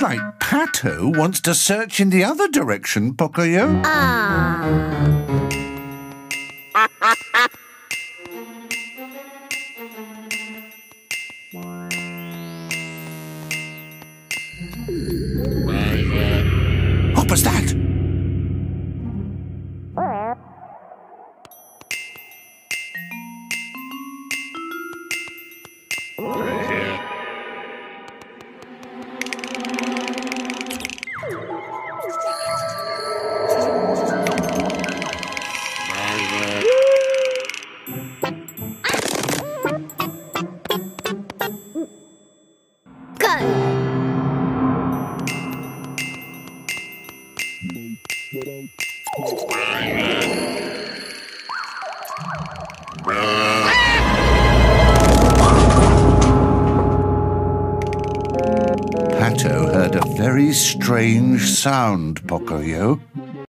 Looks like Pato wants to search in the other direction, Pocoyo. Ah. What Pato heard a very strange sound, Pocoyo.